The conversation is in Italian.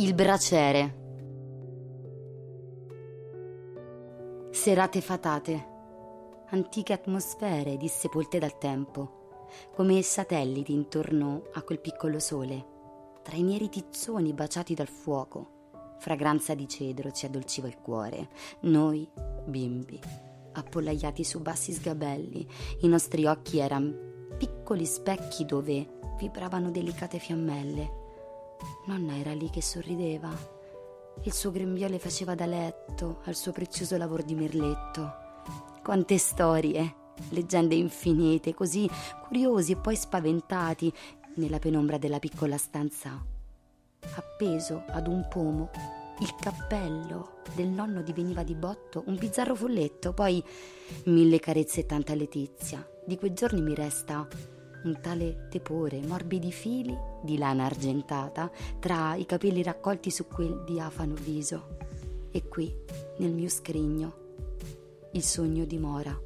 Il braciere. Serate fatate. Antiche atmosfere dissepolte dal tempo, come satelliti intorno a quel piccolo sole, tra i neri tizzoni baciati dal fuoco. Fragranza di cedro ci addolciva il cuore. Noi, bimbi, appollaiati su bassi sgabelli, i nostri occhi erano piccoli specchi dove vibravano delicate fiammelle Nonna era lì che sorrideva. Il suo grembiule faceva da letto al suo prezioso lavoro di merletto. Quante storie, leggende infinite, così curiosi e poi spaventati nella penombra della piccola stanza. Appeso ad un pomo, il cappello del nonno diveniva di botto un bizzarro folletto, poi mille carezze e tanta letizia. Di quei giorni mi resta un tale tepore, morbidi fili di lana argentata tra i capelli raccolti su quel diafano viso. E qui, nel mio scrigno, il sogno dimora.